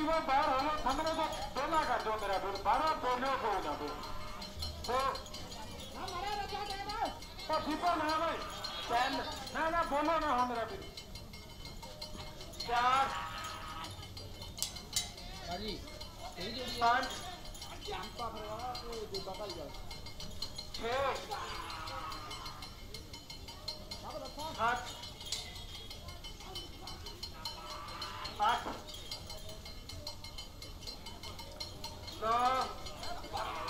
कि वो बाहर होलो थमने तो दोना कर दो मेरा फिर बारह बोलो को ना फिर तो तो फीफा ना भाई चल ना ना बोलो ना हो मेरा फिर चार पाँच छः आठ आठ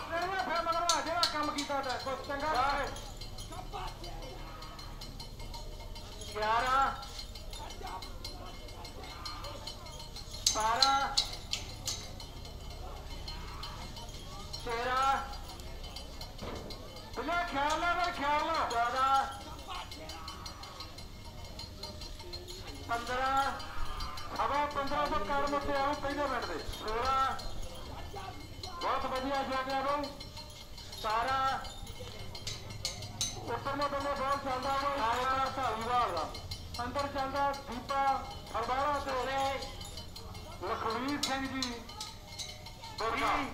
ਨਹੀਂ ਨਾ ਫਿਰ ਮਗਰ ਜਿਹੜਾ ਕੰਮ ਕੀਤਾ ਤਾਂ ਕੁਛ ਚੰਗਾ ਕਰੇ ਗਿਆਰਾਂ ਬਾਰਾਂ ਤੇਰਾਂ ਬਿਲਾ ਖਿਆਲ ਨਾਲ ਫਿਰ ਖਿਆਲ ਨਾਲ ਚੌਦਾਂ ਪੰਦਰਾਂ ਹਵਾ 15 ਤੋਂ ਕਰ ਮੁੱਤੇ ਆਉਂ ਪਹਿਲੇ ਮਿੰਟ ਦੇ 16 बहुत बढ़िया ज्ञान सारा उत्तर में तुम्हें बहुत चलता है। नायकार सा विभाग अंदर चलता दीपा फरवाड़ा से। लखवीर सिंह जी। बुरगा हाँ।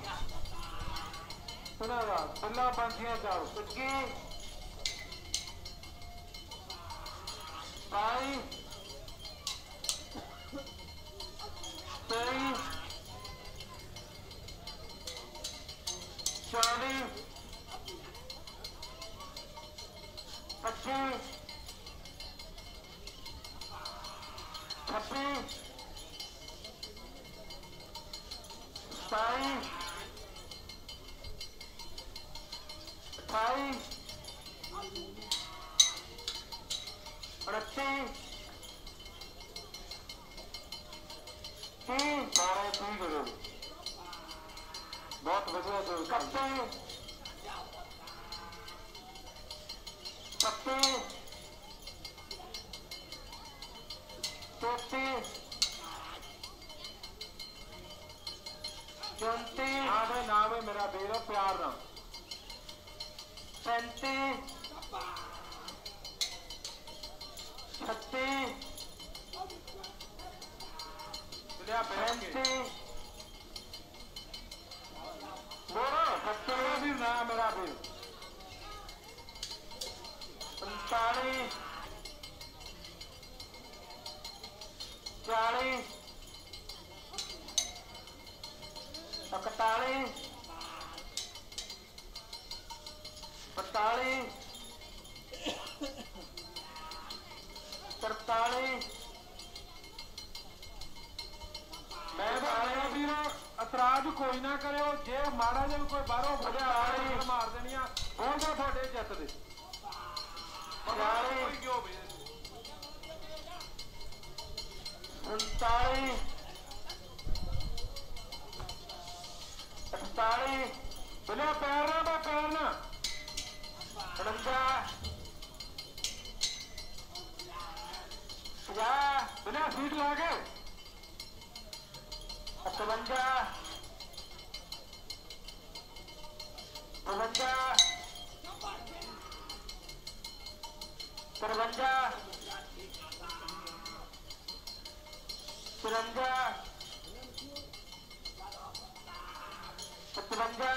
सुनागा बुला पंथिया जाओ सुन भाई Aqui. Aqui. Sai. Sai. Aqui. Sim, para tudo. Bota, vai ser tudo. Capitão. चौंती नावे नावे मेरा बेरो प्यार रंग पैंती छत्ती पैंती बोलो। सत्तर भी ना मेरा भी 40 40 41 45 43 ਮੈਂ ਬਾਲਿਆ ਵੀਰੋ ਅਤਰਾਜ ਕੋਈ ਨਾ ਕਰਿਓ ਜੇ ਮਾੜਾ ਜਿਹਾ ਕੋਈ ਬਾਹਰੋਂ ਫੜਿਆ ਮਾਰ ਦੇਣੀਆਂ ਹੋਣਗੇ ਤੁਹਾਡੇ ਜਿੱਤ ਦੇ। उनतालीस पैरना बा पैरना उनंजा बिना सीट लागे सुरंजा सुरंजा सतवंजा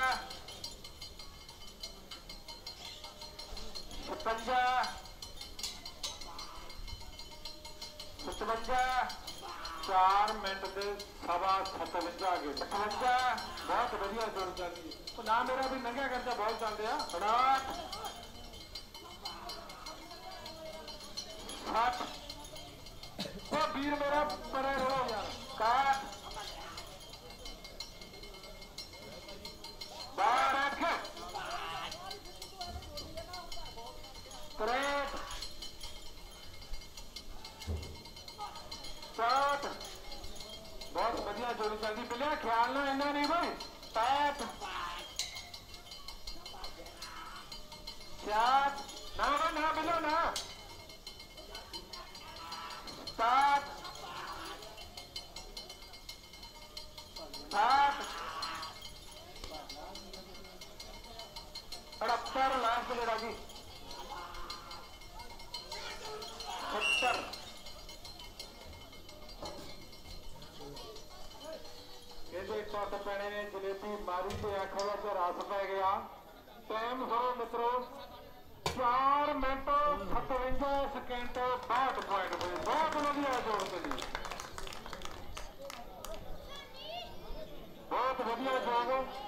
छप्पंजा सतवंजा चार मिनट के सवा सतवंजा आगे सतवंजा बहुत वाइया दौड़ चल रही है ना मेरा भी नंगा करता बहुत चलते हैं। फटाफट काट वो वीर मेरा बने रहो। काट बारख बहुत बढ़िया, जोड़ी चलती पिलिया ख्याल ना इन्ना नहीं भाई। पैट चार। ना ना, बिलो, ना। पाठ पाठ अड़हत्तर लाख मिलेगा जी सत्तर। जलेबी मारी से अखबार से रास पै गया। टाइम करो मित्रों 4 ਮਿੰਟ 57 ਸਕਿੰਟ 62 ਪੁਆਇੰਟ ਹੋਏ। ਬਹੁਤ ਵਧੀਆ ਜੋੜ ਚੱਲੀ ਬਹੁਤ ਵਧੀਆ ਜੋਗ